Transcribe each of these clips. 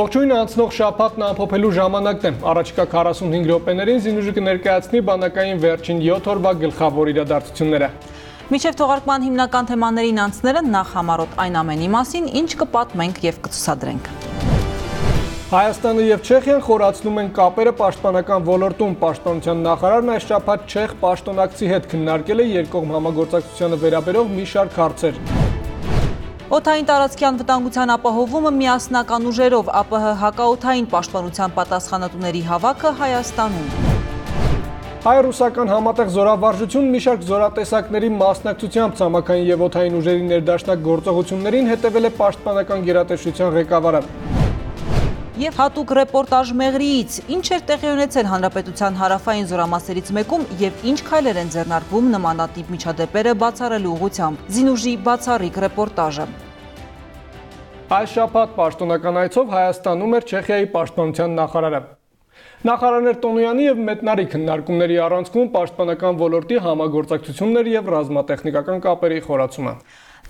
Ողջույն անցնող շաբաթն ամփոփելու ժամանակն է։ Առաջիկա 45 րոպեներին Զինուժը կներկայացնի բանակային վերջին 7 օրվա գլխավոր իրադարձությունները։ Միջև թողարկման հիմնական թեմաներին անցնելը նախ համարոտ այն ամենի մասին, ինչ կպատմենք եւ կցուցադրենք։ Հայաստանը եւ Չեխիան խորացնում են կապերը պաշտպանական ոլորտում։ Պաշտպանության նախարարն այս շաբաթ չեխ պաշտոնակցի հետ քննարկել է երկկողմ համագործակցությանը վերաբերող մի շարք հարցեր։ Օթային տարածքի անվտանգության ապահովումը միասնական ուժերով ԱՊՀ հակաօթային պաշտպանության պատասխանատուների հավաքը Հայաստանում։ Հայ-ռուսական համատեղ զորավարժություն մի շարք զորատեսակների մասնակցությամբ ցամաքային եւ օթային ուժերի ներդաշնակ գործողություններին հետևել է պաշտպանական գերատեսչության ղեկավարը եւ հատուկ ռեպորտաժ Մեղրիից։ Ինչ էր տեղի ունեցել հանրապետության հարավային զորամասերից մեկում եւ ինչ քայլեր են ձեռնարկվում նմանատիպ միջադեպերը բացառելու ուղղությամբ։ Զինուժի բացառիկ ռեպորտաժը։ Այս շաբաթ պաշտոնական այցով Հայաստանում էր Չեխիայի պաշտպանության նախարարը։ Նախարարներ Տոնոյանի եւ Մետնարի քննարկումների առանցքում պաշտպանական ոլորտի համագործակցություններ եւ ռազմատեխնիկական կապերի խորացումը։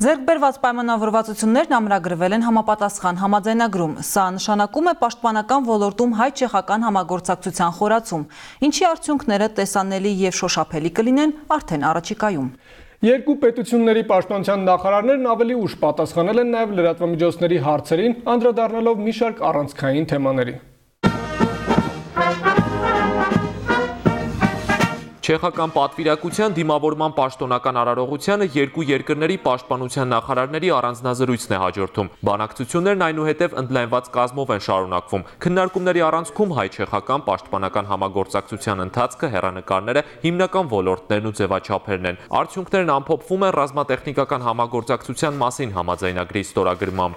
Ձերկ բերված պայմանավորվածություններն ամրագրվել են համապատասխան համաձայնագրում։ Սա նշանակում է պաշտպանական ոլորտում հայ-չեխական համագործակցության խորացում, ինչի արդյունքները տեսանելի եւ շոշափելի կլինեն արդեն առաջիկայում։ Երկու պետությունների պաշտպանության նախարարներն ավելի ուշ պատասխանել են նաև լրատվամիջոցների հարցերին, անդրադառնալով մի շարք առանցքային թեմաների։ Չեխական պատվիրակության դիմավորման պաշտոնական արարողությանը երկու երկրների պաշտպանության նախարարների առանձնազրույցն է հաջորդում։ Բանակցություններն այնուհետև ընդլայնված կազմով են շարունակվում։ Քննարկումների առանցքում հայ-չեխական պաշտպանական համագործակցության ընթացքը, հերանեկարները, հիմնական ոլորտներն ու ձևաչափերն են։ Արդյունքներն ամփոփվում են ռազմատեխնիկական համագործակցության մասին համաձայնագրի ստորագրմամբ։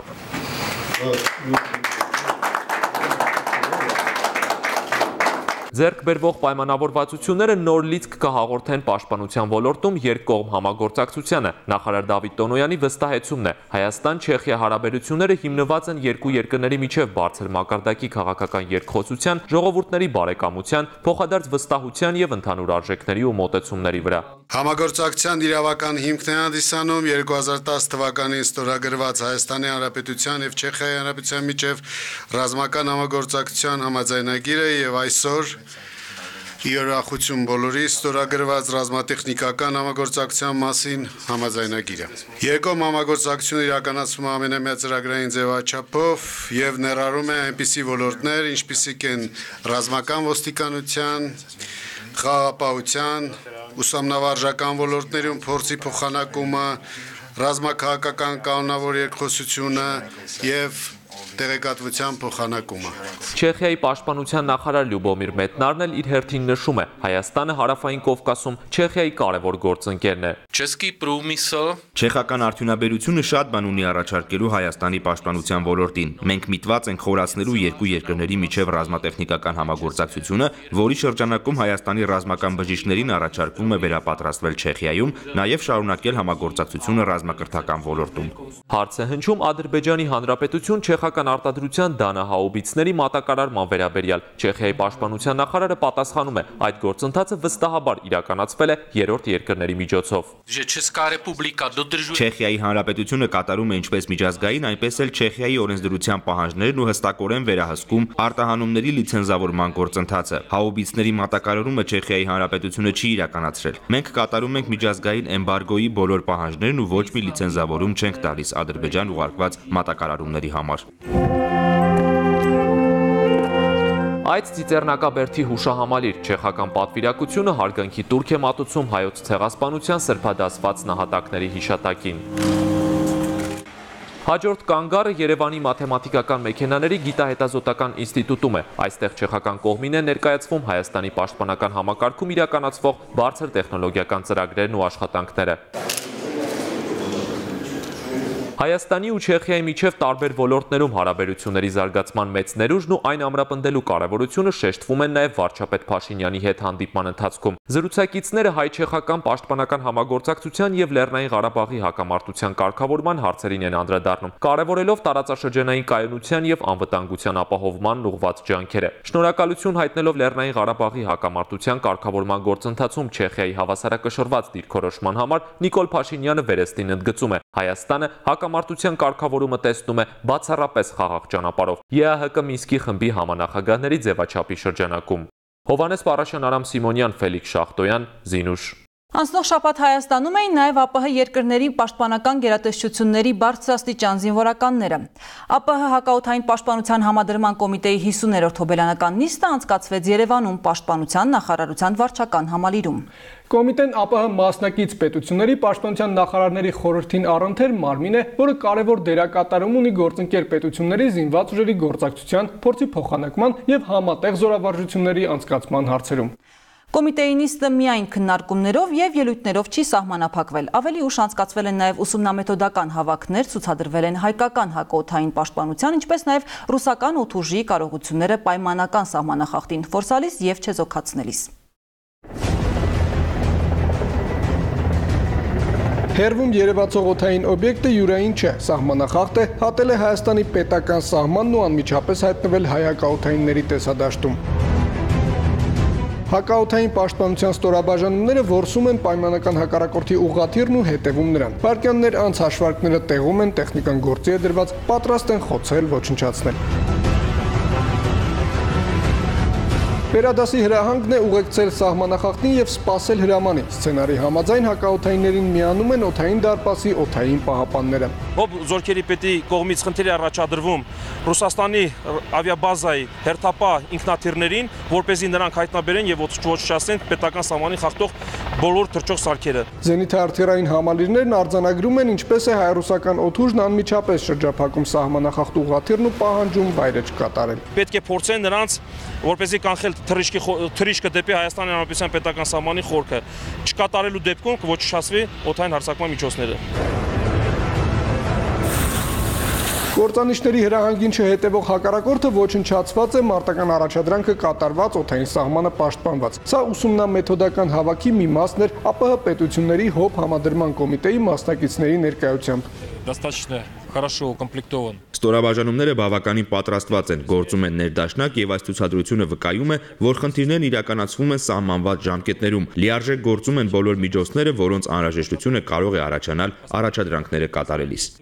Ձերկ բերվող պայմանավորվածությունները նոր լիցք կհաղորդեն պաշտպանության ոլորտում երկկողմ համագործակցությանը։ Նախարար Դավիթ Տոնոյանի վստահեցումն է, Հայաստան-Չեխիա հարաբերությունները հիմնված են երկու երկրների միջև բարձր մակարդակի քաղաքական երկխոսության, ժողովուրդների բարեկամության, փոխադարձ վստահության եւ ընդհանուր արժեքների ու մոտեցումների վրա։ Համագործակցության իրավական հիմքն է հանդիսանում. 2010 թվականին ստորագրված Հայաստանի Հանրապետության եւ Չեխիայի Հանրապետության միջև ռազմական համագործակցության համաձայնագիրը եւ այսօր Իորախություն բոլորի ստորագրված ռազմատեխնիկական համագործակցության մասին համաձայնագիրը։ Երկում համագործակցությունը իրականացվում է ամենամեծ ծրագրային ձևաչափով եւ ներառում է այնպիսի ոլորտներ, ինչպիսիք են ռազմական ոստիկանության, խաղապահության, ուսումնավարժական ոլորտներում փորձի փոխանակումը, ռազմաքաղաքական կանոնավոր երկխոսությունը եւ տեղեկատվության փոխանակումը։ Չեխիայի պաշտպանության նախարար Լյուբոմիր Մետնարն էլ իր հերթին նշում է. Հայաստանը հարավային Կովկասում Չեխիայի կարևոր գործընկերն է։ Չեսկի պրոմիսը Չեխական արդյունաբերությունը շատ բան ունի առաջարկելու Հայաստանի պաշտպանության ոլորտին։ Մենք միտված ենք խորացնելու երկու երկրների միջև ռազմատեխնիկական համագործակցությունը, որի շրջանակում Հայաստանի ռազմական բժիշկներին առաջարկվում է վերապատրաստվել Չեխիայում, նաև շարունակել համագործակցությունը ռազմակրթական ոլորտում։ Հարց է հնչում Ադրբեջանի Հանրապետություն Չեխական ռուսական արտադրության Դանա հաուբիցների մատակարարման վերաբերյալ։ Չեխիայի պաշտպանության նախարարը պատասխանում է, այդ գործընթացը վստահաբար իրականացվել է երրորդ երկրների միջոցով։ Չեխիայի Հանրապետությունը կատարում է ինչպես միջազգային, այնպես էլ Չեխիայի օրենսդրության պահանջներն ու հստակորեն վերահսկում արտահանումների լիցենզավորման գործընթացը։ Հաուբիցների մատակարարումը Չեխիայի Հանրապետությունը չի իրականացրել։ Մենք կատարում ենք միջազգային էմբարգոյի բոլոր պահանջներն ու ոչ մի լիցենզավորում չենք տալիս Ադրբեջան ուղարկված մատակարարումների համար։ Այդ ծիծեռնակաբերդի հուշահամալիր չեխական պատվիրակությունը հարգանքի տուրք է մատուցում հայոց ցեղասպանության սրբադասված նահատակների հիշատակին։ Հաջորդ կանգարը Երևանի մաթեմատիկական մեքենաների գիտահետազոտական ինստիտուտում է։ Այստեղ չեխական կողմին է ներկայացվում Հայաստանի պաշտպանական համակարգում իրականացվող բարձր տեխնոլոգիական ծրագրերն ու աշխատանքները։ Հայաստանի ու Չեխիայի միջև տարբեր ոլորտներում հարաբերությունների զարգացման մեծ ներուժն ու այն ամրապնդելու կարևորությունը շեշտվում են նաև վարչապետ Փաշինյանի հետ հանդիպման ընթացքում։ Զրուցակիցները հայ-չեխական պաշտպանական համագործակցության եւ Լեռնային Ղարաբաղի հակամարտության կարգավորման հարցերին են անդրադառնում, կարևորելով տարածաշրջանային կայունության եւ անվտանգության ապահովման ուղղված ջանքերը։ Շնորհակալություն հայտնելով Լեռնային Ղարաբաղի հակամարտության կարգավորման գործընթացում Չեխիայի հավասարակշռված դիրքորոշման համար Նիկոլ Փաշինյանը վերստին ընդգծում է. Հայաստանը հակամարտության Հակամարտության կարգավորումը տեսնում է բացառապես խաղաղ ճանապարհով։ ԵԱՀԿ Մինսկի խմբի համանախագահների ձևաչափի շրջանակում։ Հովանես Պարաշյան, Արամ Սիմոնյան, Ֆելիքս Շախտոյան, Զինուշ Անցնող շաբաթ Հայաստանում էին նաև ԱՊՀ երկրների պաշտպանական գերատեսչությունների բարձրաստիճան զինվորականները։ ԱՊՀ հակաօթային պաշտպանության համադրման կոմիտեի 50-րդ հոբելյանական նիստը անցկացվեց Երևանում պաշտպանության նախարարության վարչական համալիրում։ Կոմիտեն ԱՊՀ մասնակից պետությունների պաշտպանության նախարարների խորհրդին առընթեր մարմին է, որը կարևոր դերակատարում ունի գործընկեր պետությունների զինված ուժերի գործակցության, փորձի փոխանակման եւ համատեղ զորավարժությունների անցկացման հարցերում։ Կոմիտեի նիստը միայն քննարկումներով եւ ելույթներով չի սահմանափակվել։ Ավելի ուշ անցկացվել են նաեւ ուսումնամեթոդական հավաքներ, ցուցադրվել են հայկական հակաօթային պաշտպանության, ինչպես նաեւ ռուսական օթուժի կարողությունները պայմանական սահմանախախտին ֆորսալիս եւ չեզոքացնելիս։ Հերվում երևացող օթային օբյեկտը յուրային չէ, սահմանախախտ է, հատել է Հայաստանի պետական սահմանն ու անմիջապես հայտնվել հայակաօթայինների տեսադաշտում։ Հակաօթային պաշտպանության ստորաբաժանումները որսում են պայմանական հակառակորդի ուղղաթիռն ու հետևում նրան։ Վարկյաններ անց հաշվարկները տեղում են, տեխնիկան գործի է դրված, պատրաստ են խոցել, ոչնչացնել։ Վերադասի հրահանգն է ուղեկցել սահմանախախտին եւ սпасել հրամանին։ Սցենարի համաձայն հակաօթայիններին միանում են օթային դարպասի օթային պահապանները։ Հոբ Զորքերի պետի կողմից խնդիր առաջադրվում Ռուսաստանի ավիաբազայի հերթապա ինքնաթիռներին, որ เป զի նրանք հայտնաբերեն եւ ոչնչացնեն պետական սահմանին խախտող բոլոր թրջող սարքերը։ Զենիթի արտերային համալիրներն արձանագրում են ինչպես է հայ-ռուսական օթուժն անմիջապես շրջափակում սահմանախախտ ուղաթիռն ու պահանջում վայրեջ կատարել։ Պետք է փորձեն նրանց, որ เป զի կանխել թրիշկի թրիշկը դեպի Հայաստանի Հանրապետության պետական սահմանի խորքը չկատարելու դեպքում կոչշացվի օթային հարձակման միջոցները։ Գործանիշների հրահանգին չհետևող հակառակորդը ոչնչացված է մարտական առաջադրանքը կատարված օթային սահմանը պաշտպանված։ Սա ուսումնամեթոդական հավաքի մի մասն էր ԱՊՀ պետությունների հոբ համադրման կոմիտեի մասնակիցների ներկայությամբ։ Достаточно хорошо укомплектован։ Ստորաբաժանումները բավականին պատրաստված են, գործում են ներդաշնակ եւ այս ցուցադրությունը վկայում է, որ խնդիրներն իրականացվում են սահմանված ժամկետներում։ Լիարժեք գործում են բոլոր միջոցները, որոնց անհրաժեշտությունը կարող է առաջանալ առաջադրանքները կատարելիս։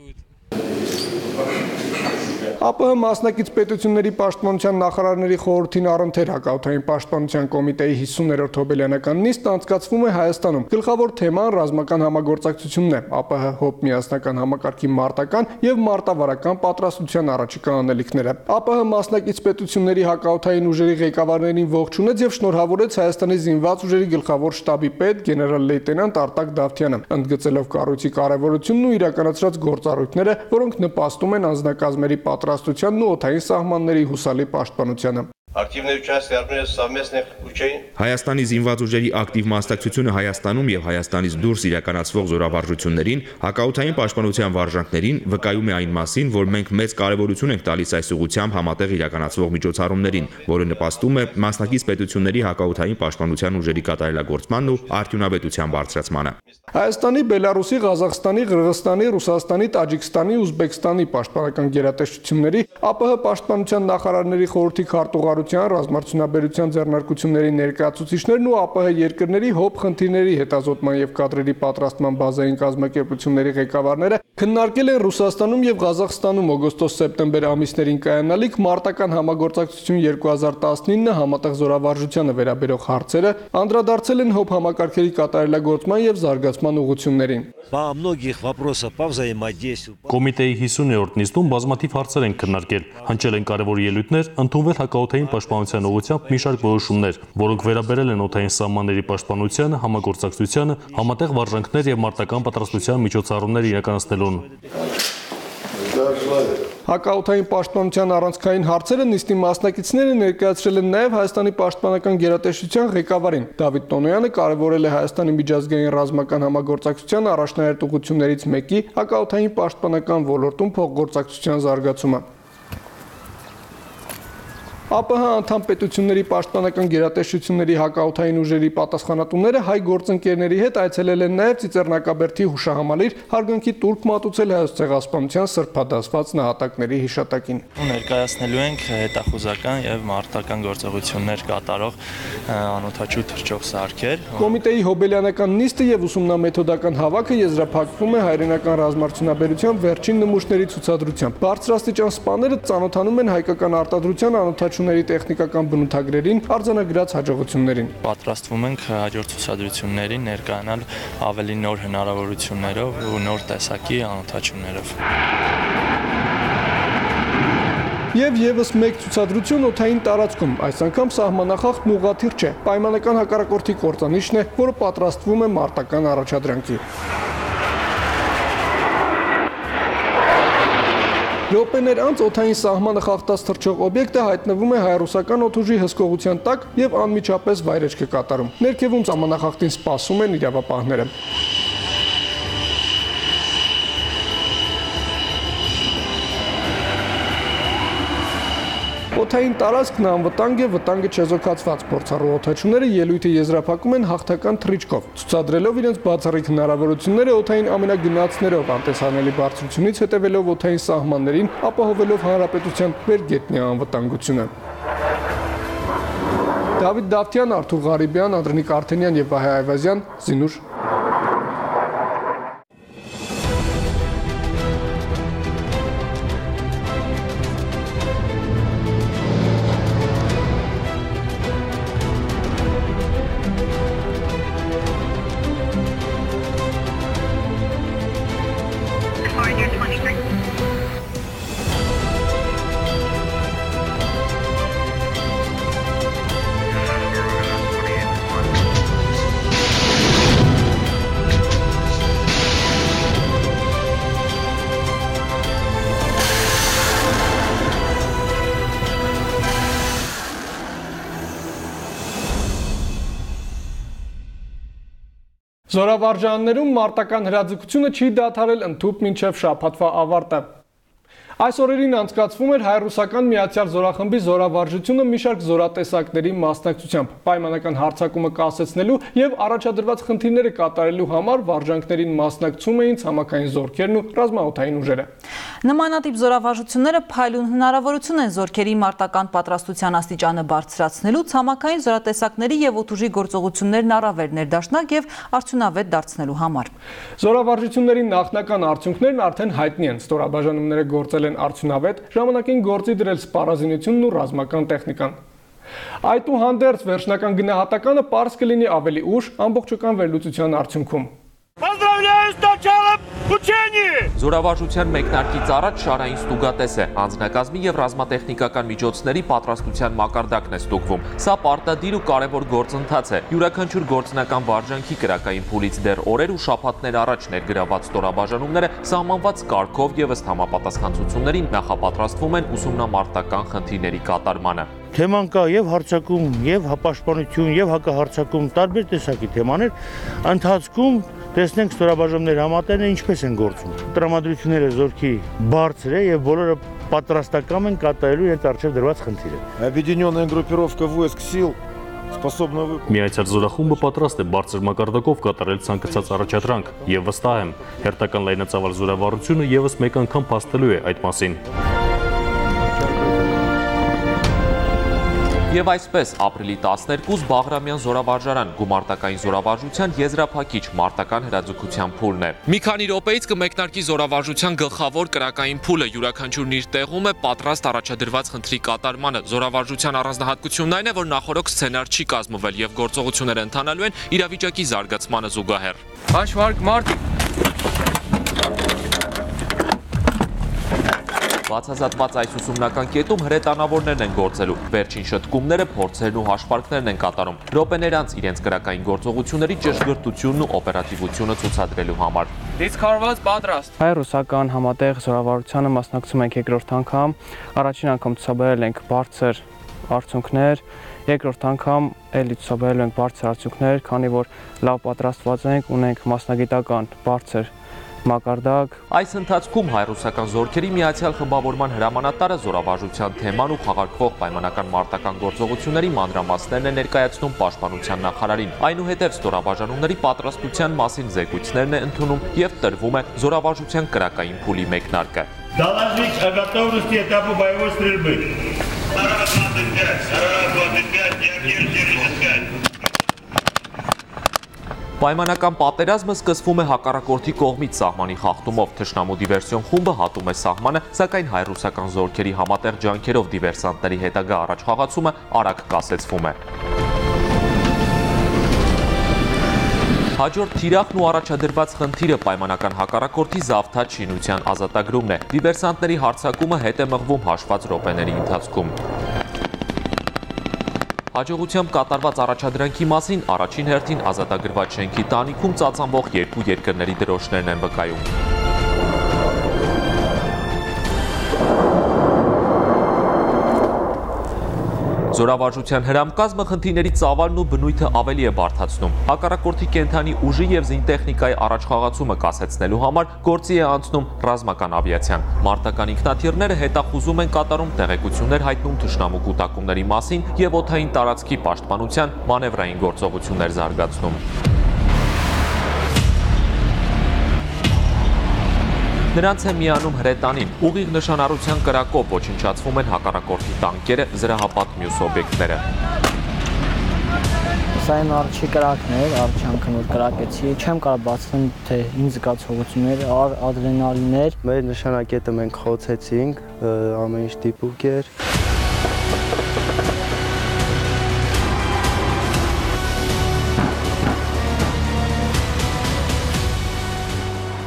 ԱՊՀ մասնակից պետությունների պաշտպանության նախարարների խորհրդին առընթեր հակաօթային պաշտպանության կոմիտեի 50-րդ հոբելյանական նիստը անցկացվում է Հայաստանում։ Գլխավոր թեման ռազմական համագործակցությունն է։ ԱՊՀ հոբ միասնական համակարգի մարտական եւ մարտավարական պատրաստության առաջիկա անելիքները։ ԱՊՀ մասնակից պետությունների հակաօթային ուժերի ղեկավարներին ողջունեց եւ շնորհավորեց Հայաստանի զինված ուժերի գլխավոր շտաբի պետ գեներալ լեյտենանտ Արտակ Դավթյանը, ընդգծելով կառույցի կարևորությունն ու իրականացրած գործառույթները, որոնք նպաստում են անձնակազմերի պատրաստ պատրաստությանն ու օթային սահմանների հուսալի պաշտպանությանը։ Активное участие армии в совместных учениях Հայաստանի զինված ուժերի ակտիվ մասնակցությունը Հայաստանում եւ Հայաստանից դուրս իրականացվող զորավարժություններին, հակաօթային պաշտպանության վարժանքներին վկայում է այն մասին, որ մենք մեծ կարևորություն ենք տալիս այս ուղղությամբ համատեղ իրականացվող միջոցառումներին, որը նպաստում է մասնակից պետությունների հակաօթային պաշտպանության ուժերի կատարելագործմանն ու արդյունավետության բարձրացմանը։ Հայաստանի, Բելարուսի, Ղազախստանի, Qırğızstani, Ռուսաստանի, Տաջիկստանի, Ուզբեկստանի պաշտպանական գերատեսչությունների ԱՊՀ պաշտպանության նախարարների խորհրդի քարտուղարության ռազմարտունաբերության ձեռնարկությունների ներկայացուցիչներն ու ԱՊՀ երկրների հոբ խնդիրների հետազոտման եւ կադրերի պատրաստման բազային կազմակերպությունների ղեկավարները քննարկել են Ռուսաստանում եւ Ղազախստանում օգոստոս-սեպտեմբեր ամիսներին կայանալիք մարտական համագործակցություն 2019 համատեղ զորավարժությանը վերաբերող հարցերը, անդրադարձել են հոբ համակարգերի կատարելագործման եւ զարգացման ուղղություններին։ По многих вопросах по взаимодействию Կոմիտեի 50-րդ նիստում բազմաթիվ հարցեր են քննարկել, հնչել են կարևոր ելույթներ, ընդունվել հակաօթային պաշտպանության ուղղությամբ մի շարք որոշումներ, որոնք վերաբերել են օթային սահմանների պաշտպանությանը, համագործակցությանը, համատեղ վարժանքներ եւ մարտական պատրաստության միջոցառումներ իրականացնելուն։ Հակաօթային պաշտպանության առանցքային հարցերը նիստի մասնակիցները ներկայացրել են նաև Հայաստանի պաշտպանական գերատեսչության ղեկավարին։ Դավիթ Տոնոյանը կարևորել է Հայաստանի միջազգային ռազմական համագործակցության առաջնահերթ ուղղություններից մեկի հակաօթային պաշտպանական ոլորտում փոխգործակցության զարգացումը։ ԱՊՀ անդամ պետությունների պաշտպանական գերատեսչությունների հակաօթային ուժերի պատասխանատուները հայ գործընկերների հետ այցելել են նաև Ծիծեռնակաբերդի հուշահամալիր հարգանքի տուրք մատուցել հայոց ցեղասպանության սրբադասված նահատակների հիշատակին։ Ներկայացնելու ենք հետախուզական եւ մարտական գործողություններ կատարող անօթաչու թրջող սարքեր։ Կոմիտեի հոբելյանական նիստը եւ ուսումնամեթոդական հավաքը եզրափակվում է հայրենական ռազմարտությունաբերության վերջին նմուշների ցուցադրությամբ։ Բարձրաստիճան սպաները ծանոթանում են հայկական արտադրության անօթաչու ուսումնասիրությունների տեխնիկական բնութագրերին արձանագրած հաջողություններին։ Պատրաստվում ենք հաջորդ ցուցադրություններին ներկայանալ ավելի նոր հնարավորություններով ու նոր տեսակի անօթաչումներով։ Եվ եւս մեկ ցուցադրություն օթային տարածքում, այս անգամ սահմանախախտ մուղաթիր չէ, պայմանական հակառակորդի կործանիչն է, որը պատրաստվում է մարտական առաջադրանքի։ Րոպեներ անց օթային սահմանը խախտած թռչող օբյեկտը հայտնվում է հայրուսական օթուժի հսկողության տակ եւ անմիջապես վայրեջք է կատարում։ Ներքևում սահմանախախտին սպասում են իրավապահները։ Օթային տարածքն անվտանգ է, վտանգը չեզոքացված փորձառու օթաչուները ելույթը եզրափակում են հաղթական թռիչքով, ցուցադրելով իրենց բացառիկ հնարավորությունները օթային ամենագնացներով անտեսանելի բարձրությունից հետևելով օթային սահմաններին, ապահովելով հանրապետության վերգետնյա անվտանգությունը։ Դավիթ Դավթյան, Արթուր Ղարիբյան, Անդրանիկ Արթենյան եւ Վահե Այվազյան, Զինուր Զորավարժաններում մարտական հրաձգությունը չի դադարել ընդཐུպ մինչև շաբաթվա ավարտը։ Այս օրերին անցկացվում էր հայ-ռուսական միացյալ զորախմբի զորավարժությունը մի շարք զորատեսակների մասնակցությամբ։ Պայմանական հարցակումը կասեցնելու եւ առաջադրված խնդիրները կատարելու համար վարժանքներին մասնակցում էին ցամաքային զորքերն ու ռազմաօթային ուժերը։ Նմանատիպ զորավարժությունները փայլուն հնարավորություն են զորքերի մարտական պատրաստության աստիճանը բարձրացնելու, ցամաքային զորատեսակների եւ օթուժի գործողություններն առավել ներդաշնակ եւ արդյունավետ դարձնելու համար։ Զորավարժությունների նախնական արդյունքներն արդեն հայտնի են։ Ստորաբաժանումները գործել են արդյունավետ, ժամանակին գործի դրել սպառազինությունն ու ռազմական տեխնիկան։ Այդուհանդերձ վերջնական գնահատականը པարզ կլինի ավելի ուշ ամբողջական վերլուծության արդյունքում։ Поздравляю с началом учений! Զորավարժության մեկնարկից առաջ շարային ստուգատես է, անձնակազմի եւ ռազմատեխնիկական միջոցների պատրաստության մակարդակն է ստուգվում։ Սա պարտադիր ու կարևոր գործընթաց է։ Յուրաքանչյուր գործնական վարժանքի կրակային փուլից դեռ օրեր ու շաբաթներ առաջ ներգրաված ստորաբաժանումները սահմանված կարգով եւ ըստ համապատասխանությունների նախապատրաստվում են ուսումնամարտական խնդիրների կատարմանը։ Թեման կա եւ հարցակում, եւ հապաշտպանություն, եւ հակահարցակում, տարբեր տեսակի թեմաներ ընթացքում տեսնենք ստորաբաժանումների համատենը ինչպես են գործում։ Տրամադրությունները զորքի բարձր է եւ բոլորը պատրաստական են կատարելու իրենց արժեվ դրված խնդիրը։ Объединенная группировка войск сил способна Միացյալ զորախումբը պատրաստ է բարձր մակարդակով կատարել ցանկացած առաջադրանք եւ վստահ եմ, հերթական լայնածավալ զորավարությունը եւս մեկ անգամ փաստելու է այդ մասին։ Եվ այսպես ապրիլի 12 Բաղրամյան զորավարժարան գումարտակային զորավարժության եզրափակիչ մարտական հրաձգության փուլն է։ Մի քանի րոպեից կմեկնարկի զորավարժության գլխավոր կրակային փուլը յուրաքանչյուրն իր տեղում է պատրաստ առաջադրված խնդրի կատարմանը։ Զորավարժության առանձնահատկությունն այն է, որ նախորոք սցենար չի կազմվել եւ գործողությունները ընթանալու են իրավիճակի զարգացմանը զուգահեռ։ Հաշվարկ մարտիկ Բացազատված այս ուսումնական կետում հրետանավորներն են գործելու։ Վերջին շտկումները, փորձերն ու հաշվարկներն են կատարում։ Րոպեներ անց իրենց քրակային գործողությունների ճշգրտությունն ու օպերատիվությունը ցուցադրելու համար։ Դիսկարված պատրաստ։ Հայ-ռուսական համատեղ զորավարությանը մասնակցում ենք երկրորդ անգամ։ Առաջին անգամ ցուցաբերել ենք բարձր արդյունքներ, երկրորդ անգամ էլի ցուցաբերել ենք բարձր արդյունքներ, քանի որ լավ պատրաստված ենք, ունենք մասնագիտական բարձր մակարդակ Այս ընթացքում հայ-ռուսական զորքերի միացյալ խմբավորման հրամանատարը զորավարժության թեման ու խաղարկվող պայմանական մարտական գործողությունների մանրամասներն է ներկայացնում պաշտպանության նախարարին։ Այնուհետև ստորաբաժանումների պատրաստության մասին զեկույցներն է ընդունում եւ տրվում է զորավարժության կրակային փուլի մեկնարկը։ Доложить о готовности этапа боевой стрельбы. Պայմանական պատերազմը սկսվում է հակառակորդի կողմից սահմանի խախտումով։ Թշնամու դիվերսիոն խումբը հատում է սահմանը, սակայն հայ-ռուսական զորքերի համատեղ ջանքերով դիվերսանտների հետագա առաջխաղացումը արագ կասեցվում է։ Հաջորդ թիրախն ու առաջադրված խնդիրը պայմանական հակառակորդի զավթած շինության ազատագրումն է։ Դիվերսանտների հարցակումը հետ է մղվում հաշված րոպեների ընթացքում։ Հաջողությամբ կատարված առաջադրանքի մասին առաջին հերթին ազատագրված շենքի տանիքում ծածանվող երկու երկրների դրոշներն են վկայում։ Զորավարժության հրամկազմը խնդիրների ծավալն ու բնույթը ավելի է բարդացնում։ Հակառակորդի կենթանի ուժի եւ զինտեխնիկայի առաջխաղացումը կասեցնելու համար գործի է անցնում ռազմական ավիացիան։ Մարտական ինքնաթիռները հետախուզում են կատարում տեղեկություններ հայտնում թշնամու կൂട്ടակումների մասին եւ օթային տարածքի պաշտպանության մանևրային գործողություններ զարգացնում։ Նրանց է միանում հրետանին։ Ուղիղ նշանառության կրակով ոչնչացվում են հակառակորդի տանկերը, զրահապատ մյուս օբյեկտները։ Սա իմ առաջի կրակն էր, առաջանքն որ կրակեցի, չեմ կարող բացնել թե ինձ զգացողություններ, ադրենալիններ։ Մեր նշանակետը մենք խոցեցինք, ամեն ինչ դիպուկ էր։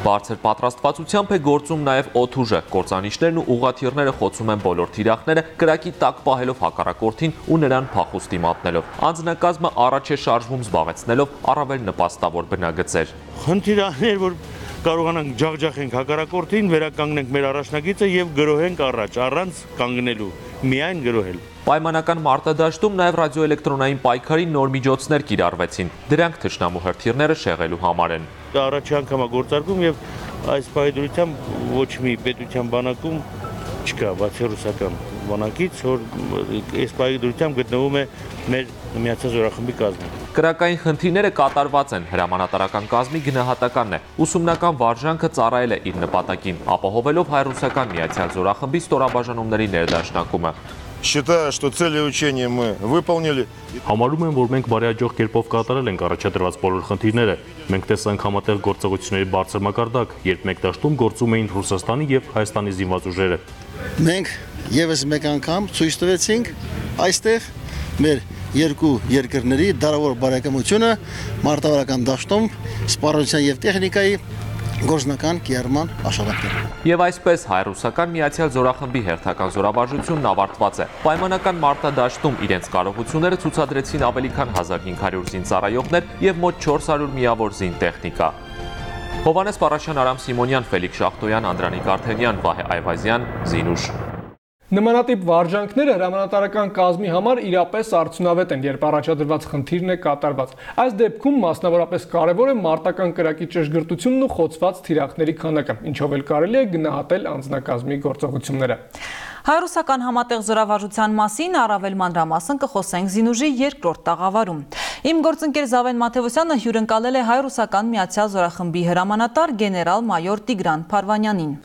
Բարձր պատրաստվածությամբ է գործում նաև օթուժը։ Կործանիչներն ու ուղաթիռները խոցում են բոլոր թիրախները, կրակի տակ պահելով հակառակորդին ու նրան փախուստի մատնելով։ Անձնակազմը առաջ է շարժվում զբաղեցնելով առավել նպաստավոր բնագծեր։ Խնդիրաներ, որ կարողանանք ջախջախենք հակառակորդին, վերականգնենք մեր առաջնագիծը եւ գրոհենք առաջ, առանց կանգնելու, միայն գրոհել։ Պայմանական մարտադաշտում նաև ռադիոէլեկտրոնային պայքարի նոր միջոցներ կիրառվեցին։ Դրանք թշնամու հրթիռները շեղելու համար են։ Առաջի անգամ է գործարկում եւ այս պայդրությամբ ոչ մի պետության բանակում չկա, բացի ռուսական բանակից, որ այս պայդրությամբ գտնվում է մեր միացած զորախմբի կազմում։ Կրակային խնդիրները կատարված են, հրամանատարական կազմի գնահատականն է։ Ուսումնական վարժանքը ծառայել է իր նպատակին, ապահովելով հայ-ռուսական միացյալ զորախմբի ստորաբաժանումների ներդաշնակումը։ Считаю, что цели учения мы выполнили. Համարում եմ, որ մենք բարեհաջող կերպով կատարել ենք առաջադրված բոլոր խնդիրները։ Մենք տեսանք համատեղ գործողությունների բարձր մակարդակ, երբ մեկ դաշտում գործում էին Ռուսաստանի եւ Հայաստանի զինված ուժերը։ Մենք եւս մեկ անգամ ցույց տվեցինք այստեղ մեր երկու երկրների դարավոր բարեկամությունը մարտավարական դաշտում սպառողության եւ տեխնիկայի գործնական կիրառման աշխատանքներ։ Եվ այսպես հայ-ռուսական միացյալ զորախմբի հերթական զորավարժությունն ավարտված է։ Պայմանական մարտադաշտում իրենց կարողությունները ցուցադրեցին ավելի քան 1500 զինծառայողներ եւ մոտ 400 միավոր զինտեխնիկա։ Հովանես Պարաշյան, Արամ Սիմոնյան, Ֆելիք Շախտոյան, Անդրանիկ Արթենյան, Վահե Այվազյան, Զինուշ։ Նմանատիպ վարժանքները հրամանատարական կազմի համար իրապես արդյունավետ են, երբ առաջադրված խնդիրն է կատարված։ Այս դեպքում մասնավորապես կարևոր է մարտական կրակի ճշգրտությունն ու խոցված թիրախների քանակը, ինչով էլ կարելի է գնահատել անձնակազմի գործողությունները։ Հայրուսական համատեղ զորավարժության մասին առավել մանրամասն կխոսենք Զինուժի երկրորդ տաղավարում։ Իմ գործընկեր Զավեն Մաթևոսյանը հյուրընկալել է հայրուսական միացյալ զորախմբի հրամանատար գեներալ մայոր Տիգրան Փարվանյանին։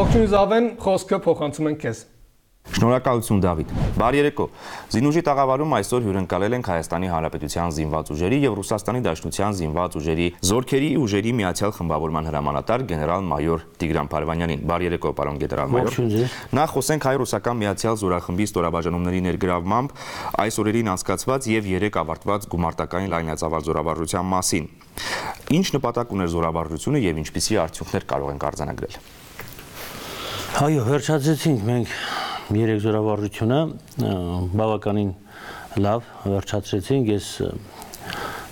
Ողջույն Զավեն, խոսքը փոխանցում ենք քեզ։ Շնորհակալություն Դավիթ։ Բարի երեկո։ Զինուժի տաղավարում այսօր հյուրընկալել ենք Հայաստանի Հանրապետության զինված ուժերի եւ Ռուսաստանի Դաշնության զինված ուժերի զորքերի ուժերի միացյալ խմբավորման հրամանատար գեներալ-մայոր Տիգրան Փարվանյանին։ Բարի երեկո, պարոն գեներալ-մայոր։ Նախ խոսենք հայ-ռուսական միացյալ զորախմբի ստորաբաժանումների ներգրավմամբ այս օրերին անցկացված եւ 3 ավարտված գումարտակային լայնածավալ զորավարժության մասին։ Ինչ նպատակ ուներ զորավարժությունը եւ ինչպիսի արդյունքներ կարող ենք արձանագրել։ Այո, վերջացեցինք մենք երեք զորավարժությունը բավականին լավ վերջացրեցինք ես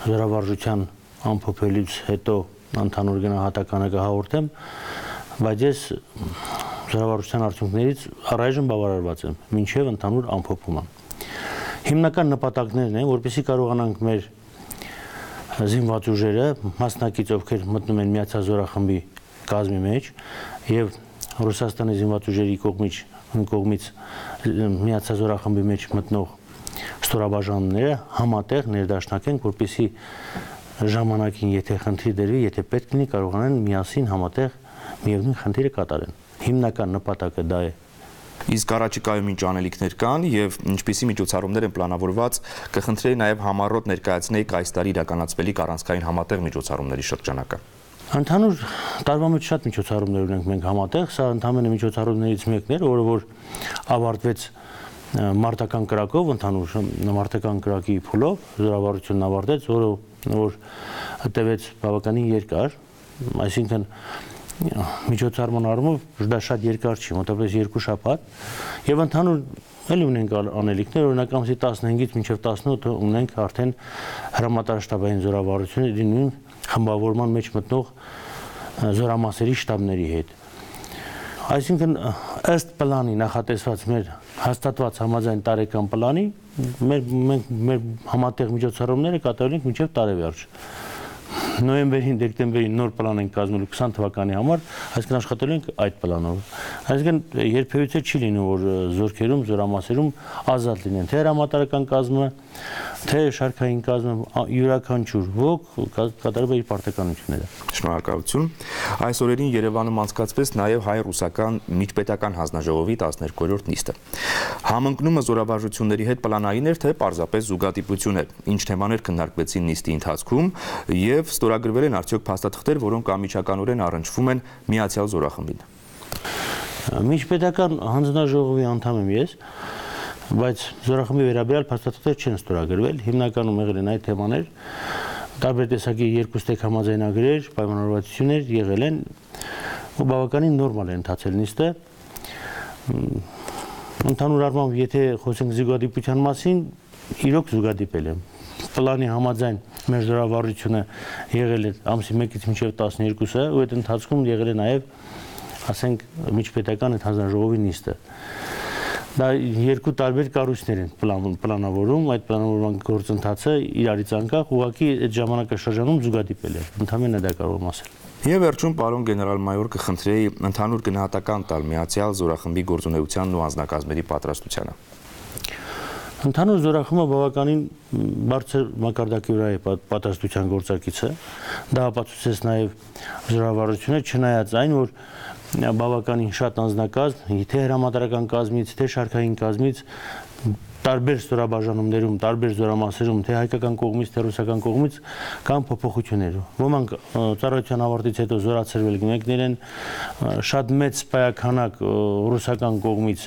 զորավարժության ամփոփելուց հետո ընդհանուր գնահատականը կհաղորդեմ բայց ես զորավարժության արդյունքներից առայժմ բավարարված եմ մինչև ընդհանուր ամփոփումը հիմնական նպատակներն են որպեսզի կարողանանք մեր զինված ուժերը մասնակից ովքեր մտնում են միացած զորախմբի կազմի մեջ եւ Ռուսաստանի զինված ուժերի կողմից կողմից միացած զորախմբի մեջ մտնող ստորաբաժանումները համատեղ ներդաշնակեն, որպեսզի ժամանակին եթե խնդիր դրվի, եթե պետք լինի կարողանան միասին համատեղ միևնույն խնդիրը կատարեն։ Հիմնական նպատակը դա է Իսկ առաջիկայում ինչ անելիքներ կան եւ ինչպիսի միջոցառումներ են պլանավորված, կխնդրեի նաեւ համառոտ ներկայացնեիք այս տարի իրականացվելիք առանցքային համատեղ միջոցառումների շրջանակը։ Ընդհանուր տարվա մեջ շատ միջոցառումներ ունենք մենք համատեղ, սա ընդհանրապես միջոցառումներից մեկն էր, որը որ ավարտվեց մարտական կրակով, ընդհանուր մարտական կրակի փուլով զորավարությունն ավարտեց, որը որ տևեց բավականին երկար, այսինքն միջոցառման առումով դա շատ երկար չի, մոտավորապես 2 շաբաթ, եւ ընդհանուր էլի ունենք անելիքներ, օրինակ ամսի 15-ից մինչև 18 ունենք արդեն հրամանատարշտաբային զորավարությունը նույն խմբավորման մեջ մտնող զորամասերի շտաբների հետ։ Այսինքն ըստ պլանի նախատեսված մեր հաստատված համաձայն տարեկան պլանի մեր մենք մեր համատեղ միջոցառումները կատարել ենք մինչև տարեվերջ նոյեմբերին, դեկտեմբերին նոր պլան ենք կազմելու 20 թվականի համար, այսինքն աշխատելու ենք այդ պլանով։ Այսինքն երբևիցե չի լինում, որ զորքերում, զորամասերում ազատ լինեն թե հրամանատարական կազմը, թե շարքային կազմը յուրաքանչյուր ոք կատարում է իր պարտականությունները։ Շնորհակալություն։ Այս օրերին Երևանում անցկացվեց նաև հայ-ռուսական միջպետական հանձնաժողովի 12-րդ նիստը։ Համընկնումը զորավարժությունների հետ պլանային էր, թե պարզապես զուգադիպություն է։ Ինչ թեմաներ քննարկվեցին նիստի ընթացքում եւ ստորագրվել են արդյոք փաստաթղթեր, որոնք ամիջականորեն առնչվում են Միացյալ Զորախմբին։ Միջպետական հանձնաժողովի անդամ եմ ես բայց զորախմբի վերաբերյալ փաստաթղթեր չեն ստորագրվել, հիմնականում եղել են այդ թեմաներ, տարբեր տեսակի երկու ստեկ համաձայնագրեր, պայմանավորվածություններ եղել են ու բավականին նորմալ է ընթացել նիստը։ Ընդհանուր առմամբ, եթե խոսենք զուգադիպության մասին, իրոք զուգադիպել եմ։ Պլանի համաձայն մեր զորավարությունը եղել է ամսի 1-ից մինչև 12-ը, ու այդ ընթացքում եղել է նաև ասենք միջպետական այդ հանձնաժողովի նիստը դա երկու տարբեր կառույցներ են պլան, պլանավորում, այդ պլանավորման գործընթացը իրարից անկախ ուղղակի այդ ժամանակաշրջանում զուգադիպել է։ Ընդհանրապես դա կարող եմ ասել։ Եվ վերջում պարոն գեներալ-մայոր կխնդրեի ընդհանուր գնահատական տալ Միացյալ Զորախմբի գործունեությանն ու անձնակազմերի պատրաստությանը։ Ընդհանուր զորախմբը բավականին բարձր մակարդակի վրա է պատրաստության գործակիցը։ Դա ապացուցեց նաև զորավարությունը, չնայած այն, որ բավականին շատ անձնակազմ, թե հրամանատարական կազմից, թե շարքային կազմից տարբեր ստորաբաժանումներում, տարբեր զորամասերում, թե հայկական կողմից, թե ռուսական կողմից կան փոփոխություններ։ Ոմանք ծառայության ավարտից հետո զորացրվել մեկներ են շատ մեծ պայականակ ռուսական կողմից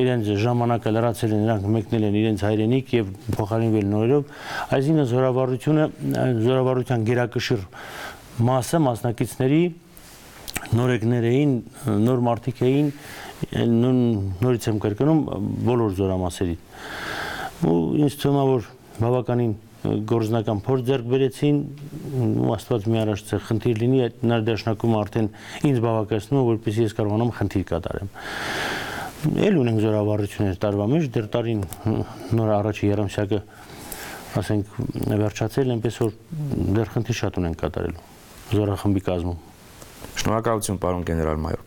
իրենց ժամանակը լրացել են, նրանք մեկնել են իրենց հայրենիք եւ փոխարինվել նորերով։ Այսինքն զորավարությունը զորավարության գերակշիռ մասը մասնակիցների նորեկներ էին, նոր մարդիկ էին, նույն նորից եմ կրկնում բոլոր զորամասերի։ Ու ինձ թվում է որ բավականին գործնական փորձ ձեռք բերեցին ու աստված մի առաջ ցե խնդիր լինի այդ ներդաշնակումը արդեն ինձ բավականացնում է որպեսզի ես կարողանամ խնդիր կատարեմ Էլ ունենք զորավարություններ տարվա մեջ դեռ տարին նոր առաջի երամսյակը ասենք վերջացել այնպես որ դեռ խնդիր շատ ունենք կատարելու զորախմբի կազմում Շնորհակալություն, պարոն գեներալ-մայոր։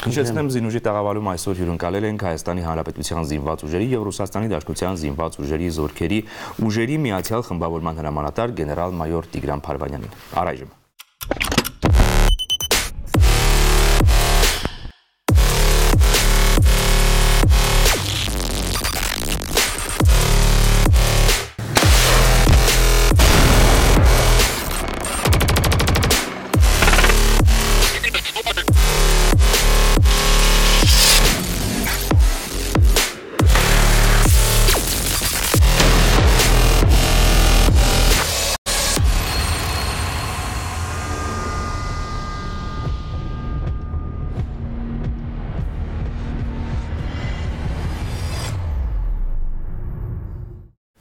Հիշեցնեմ զինուժի տաղավարում այսօր հյուրընկալել ենք Հայաստանի Հանրապետության զինված ուժերի եւ Ռուսաստանի Դաշնության զինված ուժերի զորքերի ուժերի միացյալ խմբավորման հրամանատար գեներալ-մայոր Տիգրան Փարվանյանին։ Առայժմ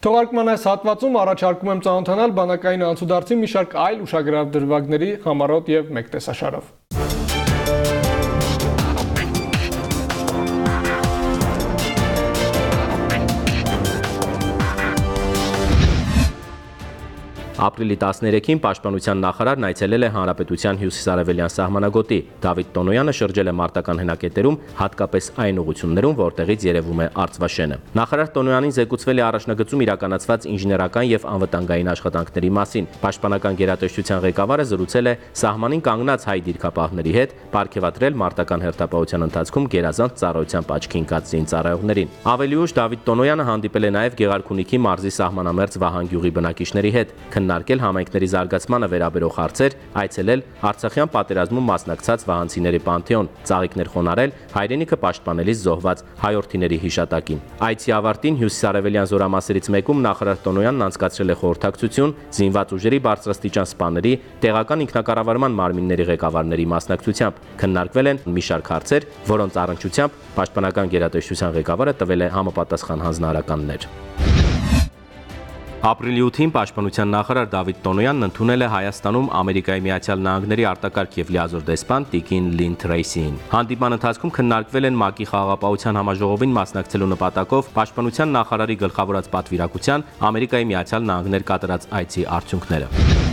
Թողարկման այս հատվածում առաջարկում եմ ծանոթանալ բանակային անցուդարձի մի շարք այլ ուշագրավ դրվագների համառոտ եւ մեկ տեսաշարով։ Ապրիլի 13-ին Պաշտպանության նախարարն այցելել է Հանրապետության հյուսիսարևելյան սահմանագոտի։ Դավիթ Տոնոյանը շրջել է մարտական հենակետերում, հատկապես այն ուղություններում, որտեղից երևում է Արծվաշենը։ Նախարար Տոնոյանին զեկուցվել է առաջնագծում իրականացված ինժեներական եւ անվտանգային աշխատանքների մասին։ Պաշտպանական գերատեսչության ղեկավարը զրուցել է սահմանին կանգնած հայ դիրքապահների հետ, ապարգևատրել մարտական հերթապահության ընթացքում գերազանց ծառայությամբ աչքի ընկած զինծառայողներին։ Ավելի ուշ Դավիթ Տոնոյանը հանդիպել է նաև Գեղարքունիքի մարզի սահմանամերձ Վահան գյուղի բնակիչների հետ, քննարկել համայնքների զարգացմանը վերաբերող հարցեր, այցելել Արցախյան պատերազմում մասնակցած վահանցիների պանթեոն, ծաղիկներ խոնարել հայրենիքը պաշտպանելիս զոհված հայորդիների հիշատակին։ Այցի ավարտին հյուսիսարևելյան զորամասերից մեկում նախարար Տոնոյանն անցկացրել է խորհրդակցություն զինված ուժերի բարձրաստիճան սպաների, տեղական ինքնակառավարման մարմինների ղեկավարների մասնակցությամբ։ Քննարկվել են մի շարք հարցեր, որոնց առնչությամբ Պաշտպանական գերատեսչության ղեկավարը տվել է համապատասխան հանձնարարականներ։ Ապրիլի 8-ին Պաշտպանության նախարար Դավիթ Տոնոյանն ընդունել է Հայաստանում Ամերիկայի Միացյալ Նահանգների արտակարգ եւ լիազոր դեսպան Տիկին Լին Թրեյսին։ Հանդիպման ընթացքում քննարկվել են ՄԱԿ-ի խաղաղապահության համաժողովին մասնակցելու նպատակով Պաշտպանության նախարարի գլխավորած պատվիրակության Ամերիկայի Միացյալ Նահանգներ կատարած այցի արդյունքները։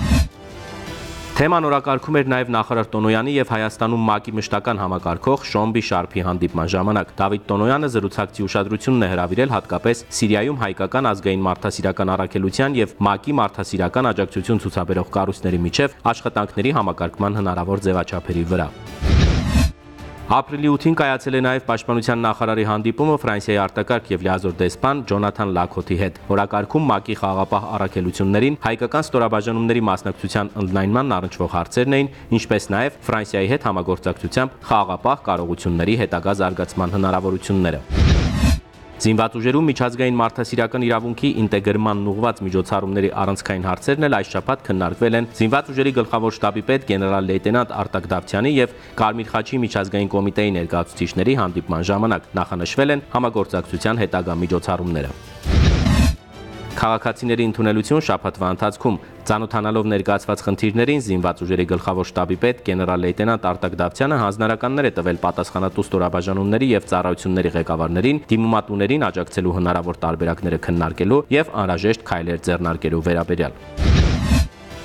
Թեման օրակարգում էր նաև նախարար Տոնոյանի եւ Հայաստանում ՄԱԿ-ի մշտական համակարգող Շոմբի Շարփի հանդիպման ժամանակ։ Դավիթ Տոնոյանը զրուցակցի ուշադրությունն է հրավիրել հատկապես Սիրիայում հայկական ազգային մարդասիրական առաքելության եւ ՄԱԿ-ի մարդասիրական աջակցություն ցուցաբերող կառույցների միջև աշխատանքների համակարգման հնարավոր ձևաչափերի վրա։ Ապրիլի 8-ին կայացել է նաև Պաշտպանության նախարարի հանդիպումը Ֆրանսիայի արտակարգ եւ լիազոր դեսպան Ջոնաթան Լակոթի հետ։ Օրակարգում ՄԱԿ-ի խաղապահ առաքելություններին հայկական ստորաբաժանումների մասնակցության ընդլայնման առնչվող հարցերն էին, ինչպես նաև Ֆրանսիայի հետ համագործակցությամբ խաղապահ կարողությունների հետագա զարգացման հնարավորությունները։ Զինված ուժերում միջազգային մարդասիրական իրավունքի ինտեգրմանն ուղղված միջոցառումների առանցքային հարցերն էլ այս շաբաթ քննարկվել են. Զինված ուժերի գլխավոր շտաբի պետ գեներալ լեյտենանտ Արտակ Դավթյանի եւ Կարմիր խաչի միջազգային կոմիտեի ներկայացուցիչների հանդիպման ժամանակ նախանշվել են համագործակցության հետագա միջոցառումները։ Քաղաքացիների ընդունելություն շաբաթվա ընթացքում Ցանոթանալով ներկայացված խնդիրներին զինված ուժերի գլխավոր շտաբի պետ գեներալ լեյտենանտ Արտակ Դավթյանը հանձնարարականներ է տվել պատասխանատու ստորաբաժանումների եւ ծառայությունների ղեկավարներին դիմումատուներին աջակցելու հնարավոր տարբերակները քննարկելու եւ անհրաժեշտ քայլեր ձեռնարկելու վերաբերյալ։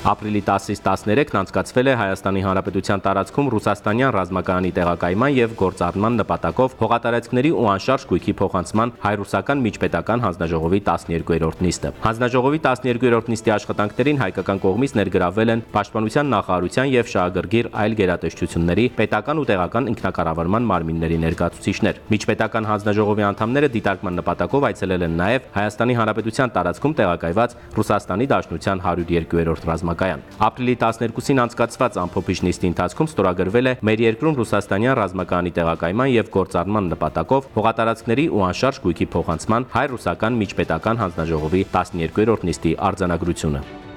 Ապրիլի 10-ից 13-ն անցկացվել է Հայաստանի Հանրապետության տարածքում ռուսաստանյան ռազմակայանի տեղակայման եւ գործառնման նպատակով հողատարածքների ու անշարժ գույքի փոխանցման հայ-ռուսական միջպետական հանձնաժողովի 12-րդ նիստը։ Հանձնաժողովի 12-րդ նիստի աշխատանքներին հայկական կողմից ներգրավվել են Պաշտպանության նախարարության եւ շահագրգիռ այլ գերատեսչությունների պետական ու տեղական ինքնակառավարման մարմինների ներկայացուցիչներ։ Միջպետական հանձնաժողովի անդամները դիտարկման նպատակով այցելել են նաեւ Հայաստանի Հանրապետության տարածքում տեղակայված Ռուսաստանի Դաշնության 102-րդ ռազմական ռազմակայան։ Ապրիլի 12-ին անցկացված ամփոփիչ նիստի ընթացքում ստորագրվել է մեր երկրում ռուսաստանյան ռազմակայանի տեղակայման եւ գործառնման նպատակով հողատարածքների ու անշարժ գույքի փոխանցման հայ-ռուսական միջպետական հանձնաժողովի 12-րդ նիստի արձանագրությունը։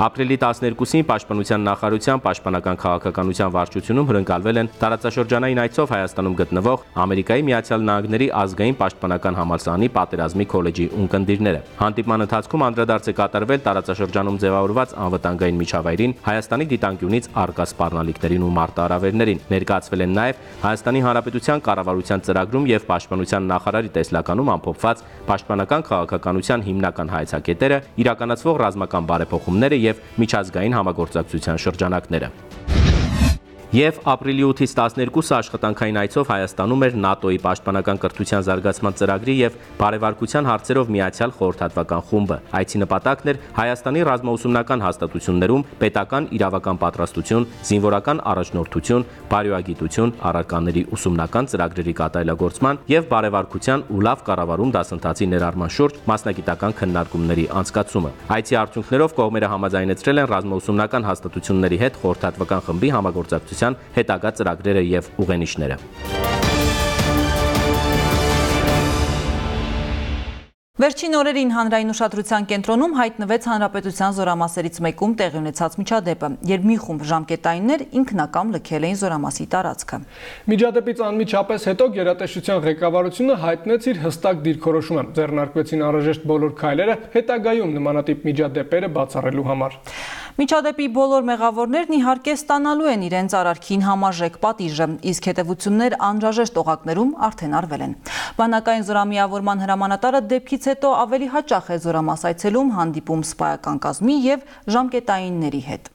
Ապրիլի 12-ին Պաշտպանության նախարարության Պաշտպանական քաղաքականության վարչությունում հրընկալվել են տարածաշրջանային այցով Հայաստանում գտնվող Ամերիկայի Միացյալ Նահանգների ազգային պաշտպանական համալսարանի պատերազմի քոլեջի ունկնդիրները։ Հանդիպման ընթացքում անդրադարձ է կատարվել տարածաշրջանում ձևավորված անվտանգային միջավայրին, Հայաստանի դիտանկյունից արկա սպառնալիքներին ու մարտահրավերներին։ Ներկայացվել են նաև Հայաստանի Հանրապետության կառավարության ծրագրում եւ Պաշտպանության նախարարի տեսլականում ամփոփված պաշտպանական քաղաքականության հիմնական հայեցակետերը, իրականացվող ռազմական բարեփոխումները եւ միջազգային համագործակցության շրջանակները եւ ապրիլի 8-ից 12-ը աշխատանքային այցով Հայաստանում էր ՆԱՏՕ-ի պաշտպանական կրթության զարգացման ծրագրի եւ բարևարկության հարցերով միացյալ խորհրդատվական խումբը։ Այցի նպատակն էր Հայաստանի ռազմաուսումնական հաստատություններում պետական իրավական պատրաստություն, զինվորական առաջնորդություն, բարոյագիտություն, առարկաների ուսումնական ծրագրերի կատարելագործման եւ բարևարկության ու լավ կառավարում դասընթացի ներառման շուրջ մասնագիտական քննարկումների անցկացումը։ Այցի արդյունքներով կողմերը համաձայնեցրել են ռազմաուսումնական հաստատությունների հետ խորհրդատվական խմբի համագործակցություն աջակցության հետագա ծրագրերը եւ ուղենիշները։ Վերջին օրերին հանրային ուշադրության կենտրոնում հայտնվեց հանրապետության զորամասերից մեկում տեղի ունեցած միջադեպը, երբ մի խումբ ժամկետայիններ ինքնակամ լքել էին զորամասի տարածքը։ Միջադեպից անմիջապես հետո գերատեսչության ղեկավարությունը հայտնեց իր հստակ դիրքորոշումը։ Ձեռնարկվեցին անհրաժեշտ բոլոր քայլերը հետագայում նմանատիպ միջադեպերը բացառելու համար։ Միջադեպի բոլոր մեղավորներն իհարկե ստանալու են իրենց արարքին համաժեք պատիժը, իսկ հետևություններ անհրաժեշտ օղակներում արդեն արվել են։ Բանակային զորամիավորման հրամանատարը դեպքից հետո ավելի հաճախ է զորամաս այցելում, հանդիպում սպայական կազմի եւ ժամկետայինների հետ։